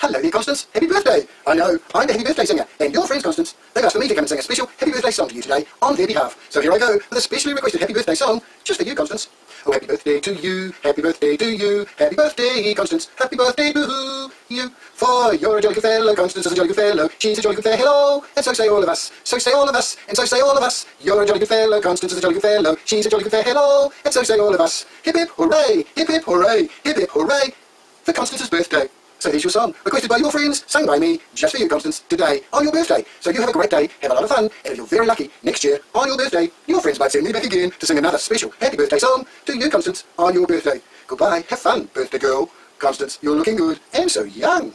Hello there, Constance. Happy birthday. I know, I'm the happy birthday singer, and your friends, Constance, they've asked for me to come and sing a special happy birthday song to you today on their behalf. So here I go with a specially requested happy birthday song just for you, Constance. Oh, happy birthday to you, happy birthday to you, happy birthday, Constance, happy birthday to you. For you're a jolly good fellow, Constance is a jolly good fellow, she's a jolly good fellow, and so say all of us, so say all of us, and so say all of us. You're a jolly good fellow, Constance is a jolly good fellow, she's a jolly good fellow, and so say all of us. Hip hip hooray, hip hip hooray, hip hip hooray, for Constance's birthday. So here's your song, requested by your friends, sung by me, just for you, Constance, today, on your birthday. So you have a great day, have a lot of fun, and if you're very lucky, next year, on your birthday, your friends might send me back again to sing another special happy birthday song to you, Constance, on your birthday. Goodbye, have fun, birthday girl. Constance, you're looking good, and so young.